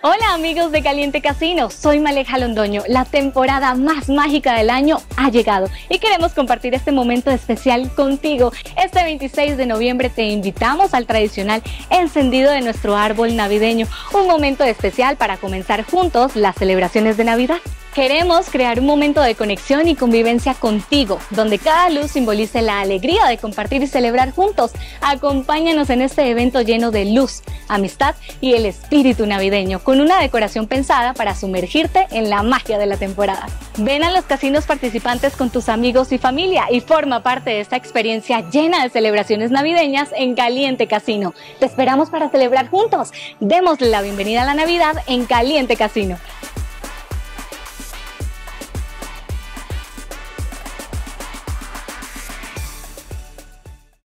Hola amigos de Caliente Casino, soy Maleja Londoño. La temporada más mágica del año ha llegado y queremos compartir este momento especial contigo. Este 26 de noviembre te invitamos al tradicional encendido de nuestro árbol navideño, un momento especial para comenzar juntos las celebraciones de Navidad. Queremos crear un momento de conexión y convivencia contigo, donde cada luz simbolice la alegría de compartir y celebrar juntos. Acompáñanos en este evento lleno de luz, amistad y el espíritu navideño, con una decoración pensada para sumergirte en la magia de la temporada. Ven a los casinos participantes con tus amigos y familia y forma parte de esta experiencia llena de celebraciones navideñas en Caliente Casino. Te esperamos para celebrar juntos. Démosle la bienvenida a la Navidad en Caliente Casino.